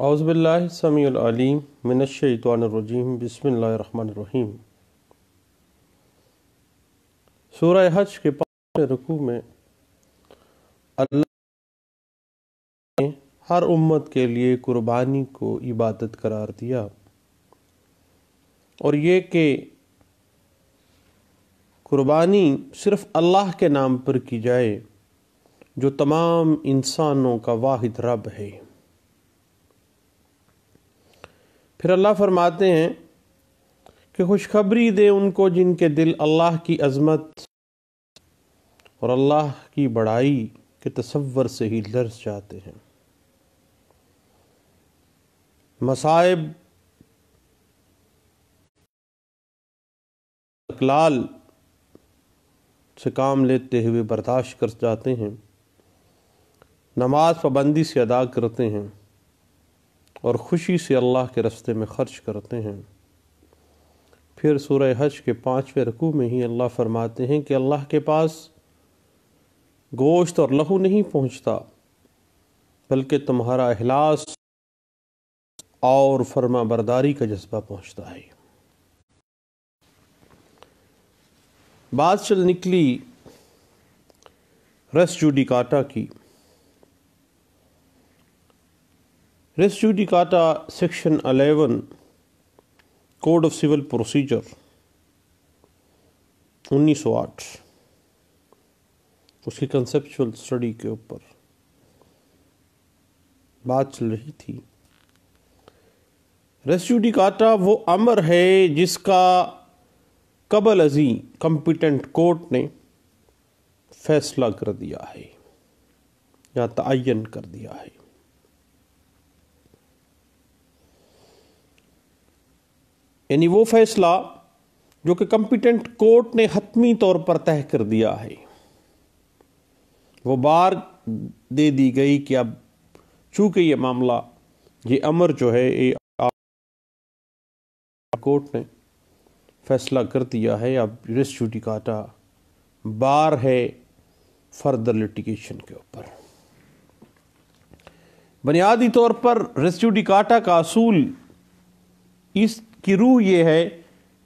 اعوذ باللہ السمیع العلیم من الشیطان الرجیم، بسم اللہ الرحمن الرحیم۔ سورہ حج کے پانچ رکوع میں اللہ نے ہر امت کے لیے قربانی کو عبادت قرار دیا۔ اور یہ کہ قربانی صرف اللہ کے نام پر کی جائے، جو تمام انسانوں کا واحد رب ہے۔ پھر اللہ فرماتے ہیں کہ خوشخبری دے ان کو جن کے دل اللہ کی عظمت اور اللہ کی بڑائی کے تصور سے ہی لرز جاتے ہیں۔ مصائب، اقلال سے کام لیتے ہوئے برداشت کر جاتے ہیں۔ نماز پابندی سے ادا کرتے ہیں۔ اور خوشی سے اللہ کے رستے میں خرچ کرتے ہیں۔ پھر سورہ حج کے پانچویں رکوع میں ہی اللہ فرماتے ہیں کہ اللہ کے پاس گوشت اور لہو نہیں پہنچتا، بلکہ تمہارا احلاس اور فرما برداری کا جذبہ پہنچتا ہے۔ بات چل نکلی رس جوڈی کاٹا کی۔ Res judicata section eleven code of civil procedure انیس سو آٹھ اس کی کنسپچول اسٹڈی کے اوپر بات چل رہی تھی۔ ریس جوڈیکاٹا وہ امر ہے جس کا قبل ازیں کمپیٹنٹ کورٹ نے فیصلہ کر دیا ہے یا تعین کر دیا ہے۔ یعنی وہ فیصلہ جو کہ کمپیٹنٹ کورٹ نے حتمی طور پر طے کر دیا ہے۔ وہ بار دے دی گئی کہ اب چونکہ یہ معاملہ، یہ امر جو ہے، یہ کورٹ نے فیصلہ کر دیا ہے، اب ریس جوڈیکاٹا بار ہے فردر لٹیگیشن کے اوپر۔ بنیادی طور پر ریس جوڈیکاٹا کا اصول اس کی روح یہ ہے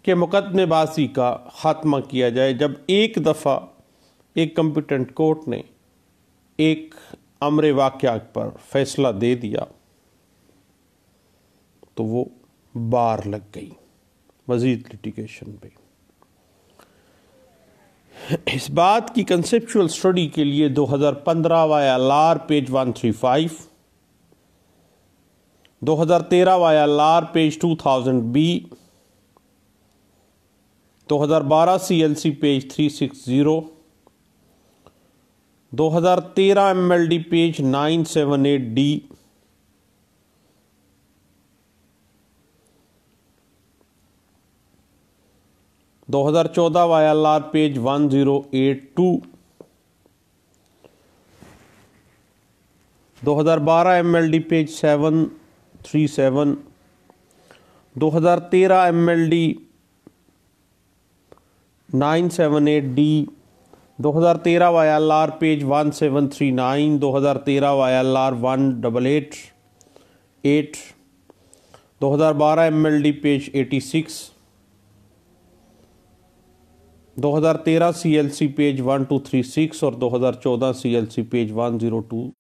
کہ مقدمے بازی کا خاتمہ کیا جائے جب ایک دفعہ ایک کمپیٹنٹ کورٹ نے ایک امر واقعہ پر فیصلہ دے دیا تو وہ بار لگ گئی مزید لٹیگیشن پہ۔ اس بات کی کنسپچول سٹڈی کے لیے دو ہزار پندرہ Y L R page one three five دو ہزار تیرہ Y L R page two thousand B دو ہزار بارہ C L C page three six zero, دو ہزار تیرہ M L D page nine seven eight D, دو ہزار چودہ Y L R page one zero eight two, دو ہزار بارہ M L D page seven three seven, دو ہزار تیرہ M L D, nine seven eight D, دو ہزار تیرہ Y L R page one seven three nine, دو ہزار تیرہ Y L R one double eight eight, دو ہزار بارہ M L D page eighty six, دو ہزار تیرہ C L C page one two three six اور دو ہزار چودہ C L C page one zero two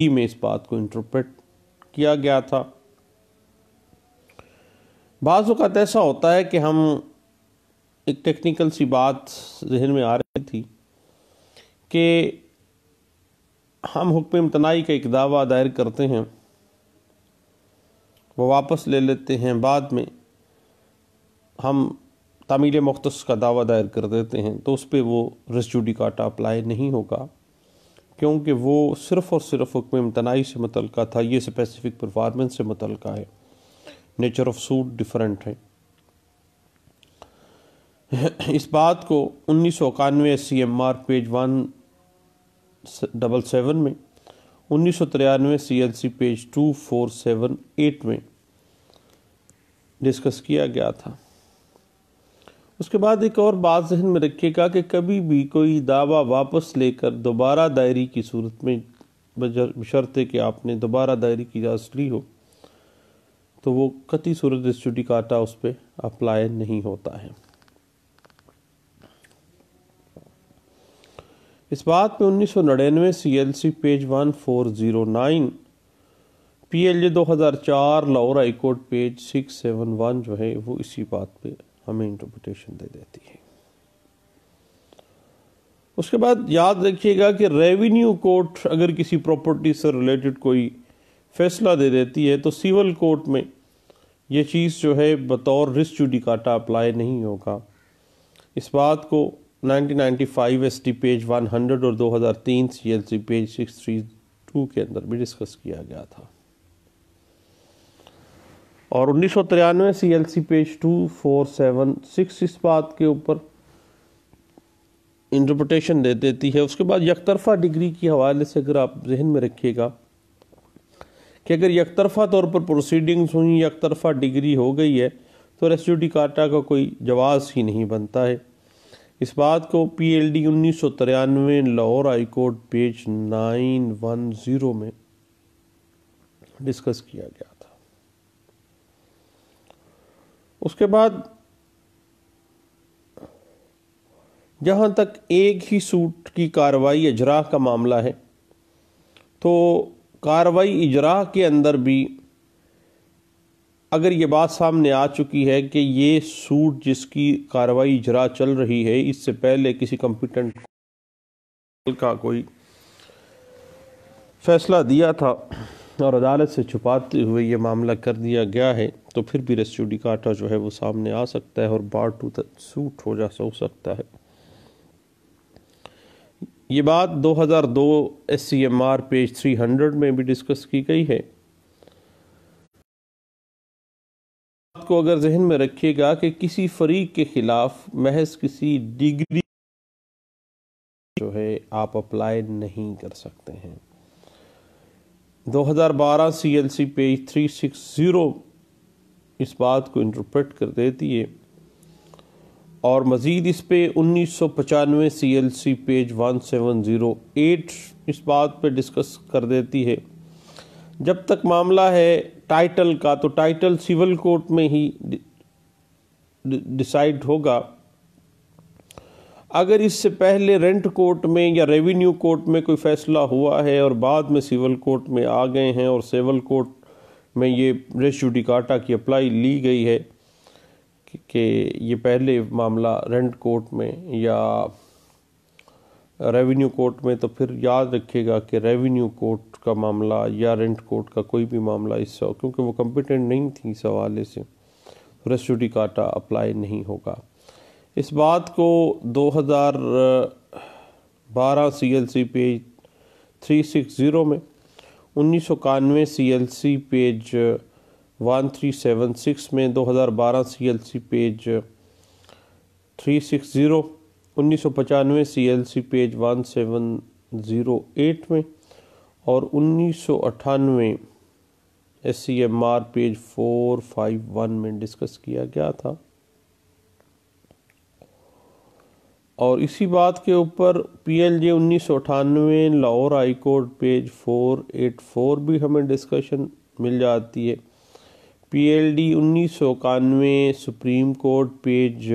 میں اس بات کو انٹرپریٹ کیا گیا تھا۔ بعض اوقات ایسا ہوتا ہے کہ ہم ایک ٹیکنیکل سی بات ذہن میں آ رہی تھی کہ ہم حکم امتناعی کا ایک دعویٰ دائر کرتے ہیں، وہ واپس لے لیتے ہیں، بعد میں ہم تعمیل مختص کا دعویٰ دائر کر دیتے ہیں، تو اس پہ وہ ریسجوڈی کاٹا اپلائی نہیں ہوگا۔ کیونکہ وہ صرف اور صرف حکم امتناعی سے متعلقہ تھا، یہ اسپیسیفک پرفارمنس سے متعلقہ ہے۔ نیچر آف سوٹ ڈیفرنٹ ہے۔ اس بات کو انیس سو اکانوے C M R page one double seven میں، انیس سو ترانوے C L C page two four seven eight میں ڈسکس کیا گیا تھا۔ اس کے بعد ایک اور بات ذہن میں رکھیے گا کہ کبھی بھی کوئی دعویٰ واپس لے کر دوبارہ دائری کی صورت میں بشرط کہ آپ نے دوبارہ دائری کی اجازت لی ہو، تو وہ قطعی صورت ریسٹوڈی کاٹا اس پہ اپلائی نہیں ہوتا ہے۔ اس بات میں انیس سو نڑینوے C L C page one four zero nine, P L J دو ہزار چار Lahore high court page six seven one جو ہے وہ اسی بات پہ ہمیں انٹرپریٹیشن دے دیتی ہے۔ اس کے بعد یاد رکھیے گا کہ ریونیو کورٹ اگر کسی پراپرٹی سے ریلیٹڈ کوئی فیصلہ دے دیتی ہے تو سیول کورٹ میں یہ چیز جو ہے بطور رس جوڈیکاٹا اپلائی نہیں ہوگا۔ اس بات کو nineteen ninety five S T page one hundred اور دو ہزار تین C L C page six three two کے اندر بھی ڈسکس کیا گیا تھا۔ اور انیس سو ترانوے C L C page two four seven six اس بات کے اوپر انٹرپٹیشن دے دیتی ہے۔ اس کے بعد یک طرفہ ڈگری کی حوالے سے اگر آپ ذہن میں رکھیے گا کہ اگر یک طرفہ طور پر پروسیڈنگز ہوئیں یک طرفہ ڈگری ہو گئی ہے، تو ریسٹیوٹی کاٹا کا کوئی جواز ہی نہیں بنتا ہے۔ اس بات کو پی ایل ڈی انیس سو ترانوے Lahore high court page nine one zero میں ڈسکس کیا گیا تھا اس کے بعد جہاں تک ایک ہی سوٹ کی کاروائی اجرا کا معاملہ ہے، تو کاروائی اجرا کے اندر بھی اگر یہ بات سامنے آ چکی ہے کہ یہ سوٹ جس کی کاروائی اجرا چل رہی ہے، اس سے پہلے کسی کمپیٹنٹ کا کوئی فیصلہ دیا تھا۔ اور عدالت سے چھپاتے ہوئے یہ معاملہ کر دیا گیا ہے، تو پھر بھی ریسٹیوڈی کاٹا جو ہے وہ سامنے آ سکتا ہے اور بار ٹو سوٹ ہو جا سو سکتا ہے۔ یہ بات دو ہزار دو S C M R page three hundred میں بھی ڈسکس کی گئی ہے۔ کو اگر ذہن میں رکھیے گا کہ کسی فریق کے خلاف محض کسی ڈگری جو ہے آپ اپلائی نہیں کر سکتے ہیں۔ دو ہزار بارہ C L C page three six zero اس بات کو انٹرپریٹ کر دیتی ہے۔ اور مزید اس پہ انیس سو پچانوے C L C page one seven zero eight اس بات پہ ڈسکس کر دیتی ہے۔ جب تک معاملہ ہے ٹائٹل کا تو ٹائٹل سیول کورٹ میں ہی ڈیسائیڈ ہوگا۔ اگر اس سے پہلے رینٹ کورٹ میں یا ریونیو کورٹ میں کوئی فیصلہ ہوا ہے اور بعد میں سیول کورٹ میں آ گئے ہیں اور سیول کورٹ میں یہ ریشوڈیکاٹا کی اپلائی لی گئی ہے کہ یہ پہلے معاملہ رینٹ کورٹ میں یا ریونیو کورٹ میں، تو پھر یاد رکھے گا کہ ریونیو کورٹ کا معاملہ یا رینٹ کورٹ کا کوئی بھی معاملہ اس سے کیونکہ وہ کمپیٹنٹ نہیں تھی اس حوالے سے ریسٹوڈی کاٹا اپلائی نہیں ہوگا۔ اس بات کو دو ہزار بارہ C L C page three six zero میں، انیس سو اکانوے C L C page, one three seven six میں، دو ہزار بارہ C L C page three six zero, انیس سو پچانوے C L C page one seven zero eight میں، اور انیس سو اٹھانوے S C M R page four five one میں ڈسکس کیا گیا تھا۔ اور اسی بات کے اوپر پی ایل جے انیس سو اٹھانوے، Lahore high court page four eight four بھی ہمیں ڈسکشن مل جاتی ہے۔ پی ایل ڈی انیس سو اکانوے، supreme court page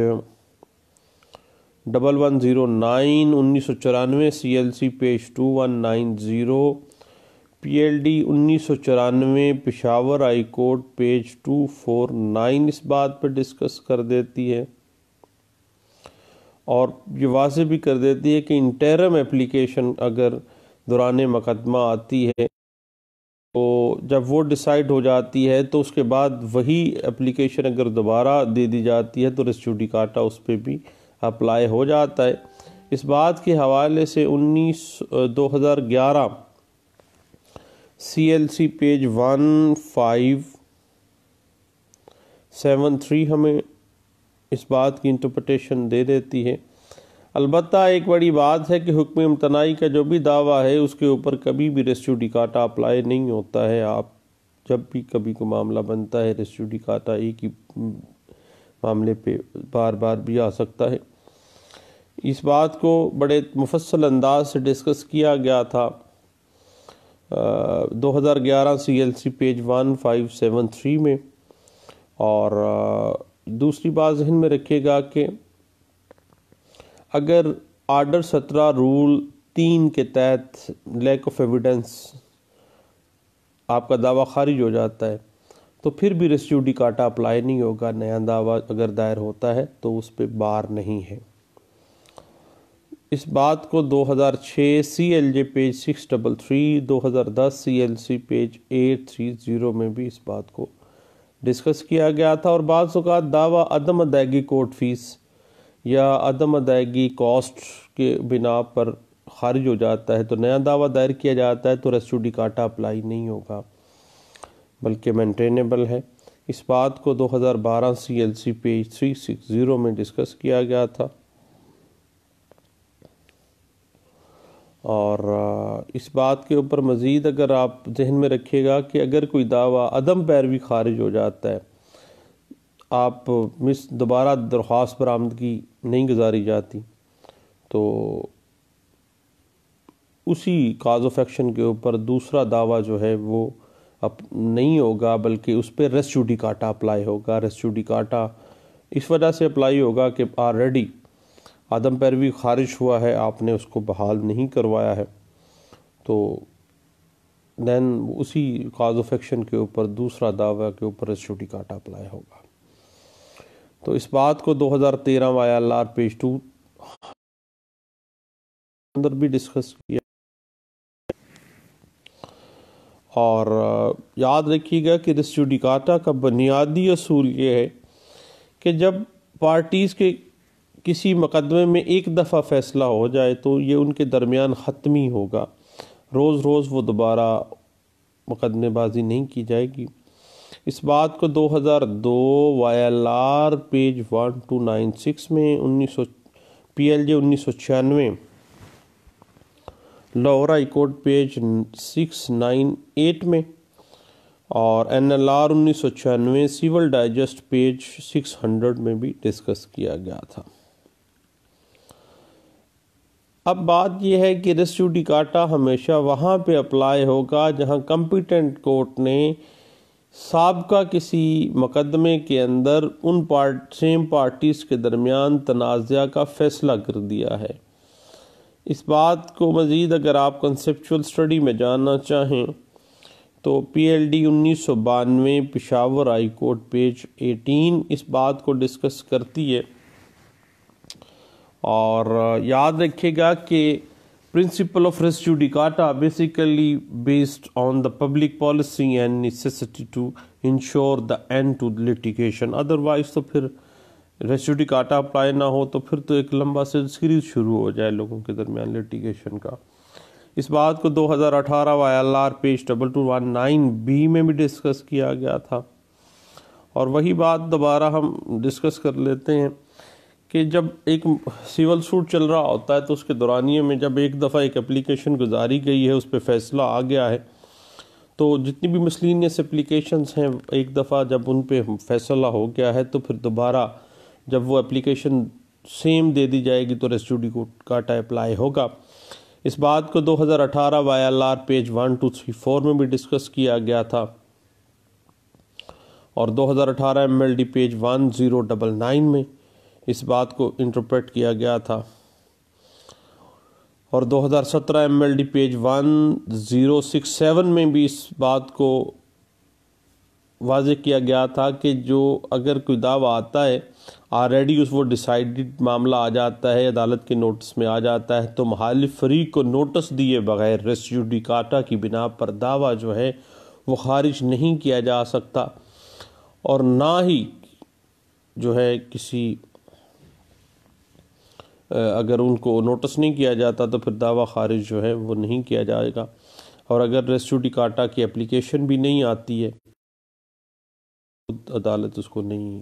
double one zero nine, انیس سو چورانوے، C L C page two one nine zero. P L D انیس سو چورانوے، Peshawar high court page two four nine اس بات پہ ڈسکس کر دیتی ہے۔ اور یہ واضح بھی کر دیتی ہے کہ انٹیرم اپلیکیشن اگر دوران مقدمہ آتی ہے تو جب وہ ڈیسائیڈ ہو جاتی ہے تو اس کے بعد وہی اپلیکیشن اگر دوبارہ دے دی جاتی ہے تو ریسٹیوڈی کاٹا اس پہ بھی اپلائی ہو جاتا ہے۔ اس بات کے حوالے سے انیس، دو ہزار گیارہ C L C page one five seven three ہمیں اس بات کی انٹرپٹیشن دے دیتی ہے۔ البتہ ایک بڑی بات ہے کہ حکم امتناعی کا جو بھی دعویٰ ہے، اس کے اوپر کبھی بھی ریسٹیوڈی کاٹا اپلائی نہیں ہوتا ہے۔ آپ جب بھی کبھی کو معاملہ بنتا ہے ریسٹیوڈی کاٹا ایک ہی معاملے پہ بار بار بھی آ سکتا ہے۔ اس بات کو بڑے مفصل انداز سے ڈسکس کیا گیا تھا۔ دو ہزار گیارہ C L C page one five seven three میں اور دوسری بات ذہن میں رکھے گا کہ اگر آرڈر سترہ رول تین کے تحت لیک آف ایویڈنس آپ کا دعویٰ خارج ہو جاتا ہے، تو پھر بھی ریسیوڈی کاٹا اپلائی نہیں ہوگا، نیا دعویٰ اگر دائر ہوتا ہے تو اس پہ بار نہیں ہے۔ اس بات کو دو ہزار چھ C L J page six double three دو ہزار دس C L C page eight three zero میں بھی اس بات کو ڈسکس کیا گیا تھا اور بعض اوقات دعویٰ عدم ادائیگی کورٹ فیس یا عدم ادائیگی کاسٹ کے بنا پر خارج ہو جاتا ہے تو نیا دعویٰ دائر کیا جاتا ہے تو ریسٹوڈی کاٹا اپلائی نہیں ہوگا، بلکہ مینٹینیبل ہے۔ اس بات کو دو ہزار بارہ C L C page three six zero میں ڈسکس کیا گیا تھا۔ اور اس بات کے اوپر مزید اگر آپ ذہن میں رکھیے گا کہ اگر کوئی دعویٰ عدم پیروی خارج ہو جاتا ہے، آپ مس دوبارہ درخواست برآمدگی نہیں گزاری جاتی، تو اسی کاز آف ایکشن کے اوپر دوسرا دعویٰ جو ہے وہ اب نہیں ہوگا، بلکہ اس پہ ریسٹوڈی کاٹا اپلائی ہوگا۔ ریسٹوڈی کاٹا اس وجہ سے اپلائی ہوگا کہ آلریڈی آدم پیروی خارج ہوا ہے، آپ نے اس کو بحال نہیں کروایا ہے۔ تو دین اسی کاز آف ایکشن کے اوپر دوسرا دعویٰ کے اوپر ریسٹوڈی کاٹا اپلائی ہوگا۔ تو اس بات کو دو ہزار تیرہ Y L R page two اندر بھی ڈسکس کیا۔ اور یاد رکھیے گا کہ رسوڈیکاٹا کا بنیادی اصول یہ ہے کہ جب پارٹیز کے کسی مقدمے میں ایک دفعہ فیصلہ ہو جائے تو یہ ان کے درمیان ختمی ہوگا۔ روز روز وہ دوبارہ مقدمے بازی نہیں کی جائے گی۔ اس بات کو دو ہزار دو Y L R page one two nine six میں انیس سو پی ایل جے انیس سو چھیانوے، Lahore high court page six nine eight میں اور این ایل آر انیس سو چھیانوے civil digest page six hundred میں بھی ڈسکس کیا گیا تھا۔ اب بات یہ ہے کہ ریسٹو کاٹا ہمیشہ وہاں پہ اپلائی ہوگا جہاں کمپیٹنٹ کورٹ نے سابقہ کسی مقدمے کے اندر ان پارٹ سیم پارٹیز کے درمیان تنازعہ کا فیصلہ کر دیا ہے۔ اس بات کو مزید اگر آپ کنسپچول سٹڈی میں جاننا چاہیں تو پی ایل ڈی انیس سو بانوے، Peshawar high court page eighteen اس بات کو ڈسکس کرتی ہے۔ اور یاد رکھے گا کہ principle of res judicata basically based on the public policy and necessity to ensure the end to litigation otherwise تو پھر ریس ڈیکاٹا اپلائی نہ ہو تو پھر تو ایک لمبا سے سیریز شروع ہو جائے لوگوں کے درمیان لٹیگیشن کا۔ اس بات کو دو ہزار اٹھارہ Y L R page double two one nine B میں بھی ڈسکس کیا گیا تھا۔ اور وہی بات دوبارہ ہم ڈسکس کر لیتے ہیں۔ کہ جب ایک سیول سوٹ چل رہا ہوتا ہے تو اس کے دورانیے میں جب ایک دفعہ ایک اپلیکیشن گزاری گئی ہے، اس پہ فیصلہ آ گیا ہے، تو جتنی بھی مسلینیس اپلیکیشنز ہیں، ایک دفعہ جب ان پہ فیصلہ ہو گیا ہے تو پھر دوبارہ جب وہ اپلیکیشن سیم دے دی جائے گی تو ریسٹوڈی کو کاٹا اپلائی ہوگا۔ اس بات کو دو ہزار اٹھارہ Y L R page one, two, three, four میں بھی ڈسکس کیا گیا تھا۔ اور دو ہزار اٹھارہ M L D page one, zero, double nine میں اس بات کو انٹرپریٹ کیا گیا تھا۔ اور دو ہزار سترہ M L D page one zero six seven میں بھی اس بات کو واضح کیا گیا تھا کہ جو اگر کوئی دعویٰ آتا ہے آلریڈی اس وہ ڈیسائیڈڈ معاملہ آ جاتا ہے، عدالت کے نوٹس میں آ جاتا ہے، تو محالف فریق کو نوٹس دیے بغیر ریسیوڈی کاٹا کی بنا پر دعویٰ جو ہے وہ خارج نہیں کیا جا سکتا۔ اور نہ ہی جو ہے کسی اگر ان کو نوٹس نہیں کیا جاتا تو پھر دعویٰ خارج جو ہے وہ نہیں کیا جائے گا۔ اور اگر ریسٹوڈی کاٹا کی اپلیکیشن بھی نہیں آتی ہے، عدالت اس کو نہیں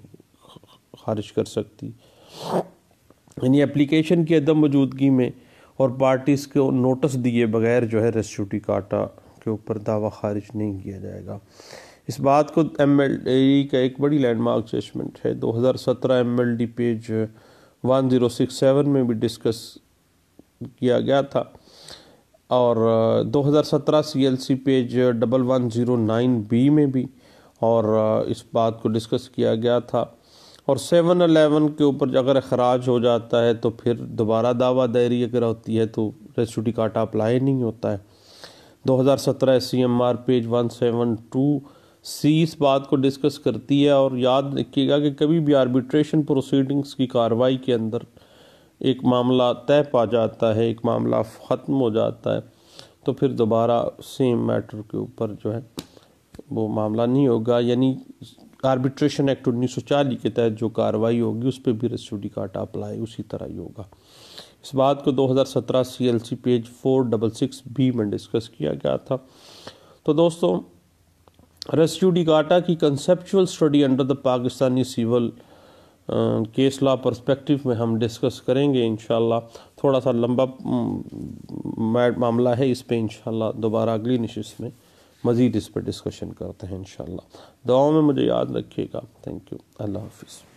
خارج کر سکتی۔ یعنی اپلیکیشن کی عدم موجودگی میں اور پارٹیز کو نوٹس دیے بغیر جو ہے ریسٹوڈی کاٹا کے اوپر دعویٰ خارج نہیں کیا جائے گا۔ اس بات کو ایم ایل ڈی کا ایک بڑی لینڈ مارک ججمنٹ ہے۔ دو ہزار سترہ M L D page one zero six seven میں بھی ڈسکس کیا گیا تھا۔ اور دو ہزار سترہ C L C page double one zero nine B میں بھی، اور اس بات کو ڈسکس کیا گیا تھا۔ اور سیون الیون کے اوپر اگر اخراج ہو جاتا ہے تو پھر دوبارہ دعویٰ دائری اگر ہوتی ہے تو ریسٹوٹی کاٹا اپلائی نہیں ہوتا ہے۔ دو ہزار سترہ C M R page one seven two C اس بات کو ڈسکس کرتی ہے اور یاد رکھیے گا کہ کبھی بھی آربیٹریشن پروسیڈنگز کی کاروائی کے اندر ایک معاملہ طے پا جاتا ہے، ایک معاملہ ختم ہو جاتا ہے، تو پھر دوبارہ سیم میٹر کے اوپر جو ہے وہ معاملہ نہیں ہوگا۔ یعنی آربیٹریشن ایکٹ انیس سو چالیس کے تحت جو کاروائی ہوگی، اس پہ بھی ریسٹوڈی کاٹا اپلائی اسی طرح ہی ہوگا۔ اس بات کو دو ہزار سترہ C L C page four double six B میں ڈسکس کیا گیا تھا۔ تو دوستوں ریسٹوڈی گاٹا کی conceptual study under the Pakistani civil case law perspective میں ہم ڈسکس کریں گے انشاءاللہ۔ تھوڑا سا لمبا معاملہ ہے اس پہ انشاءاللہ دوبارہ اگلی نشست میں مزید اس پہ ڈسکشن کرتے ہیں انشاءاللہ۔ دعاوں میں مجھے یاد رکھیے گا۔ تھینک یو اللہ حافظ۔